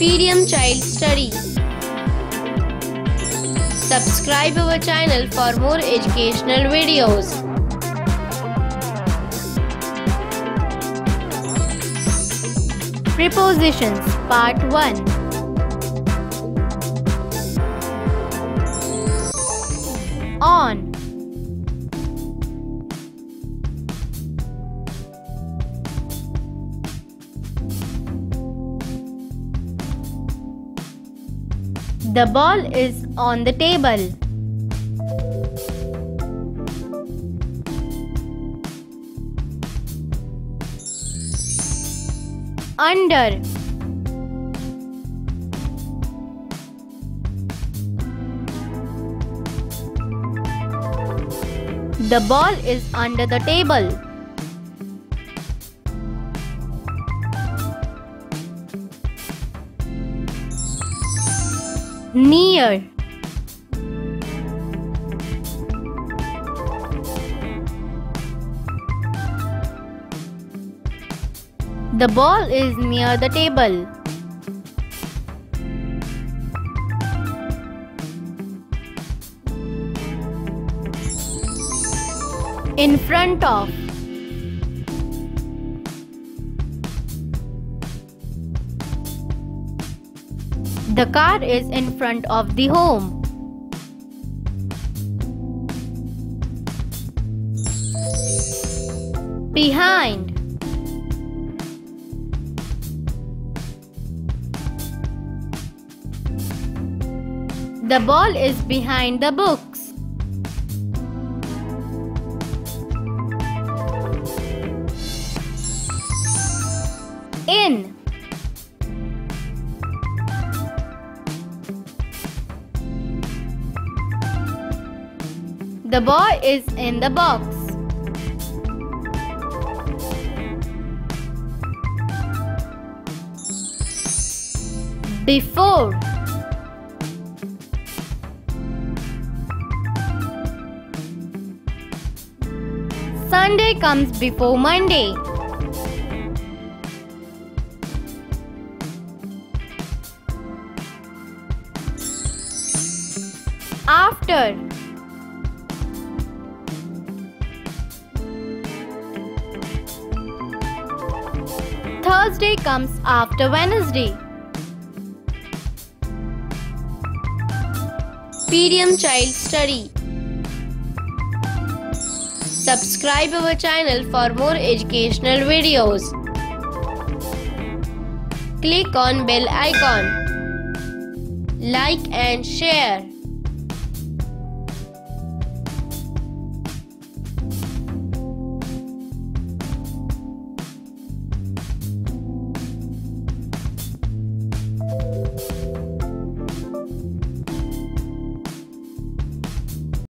PDM Child Study. Subscribe our channel for more educational videos. Prepositions Part 1 The ball is on the table. Under The ball is under the table. Near The ball is near the table. In front of The car is in front of the home. Behind The ball is behind the books. In The boy is in the box. Before Sunday comes before Monday. After Thursday comes after Wednesday. PDM Child Study Subscribe our channel for more educational videos. Click on bell icon. Like and share.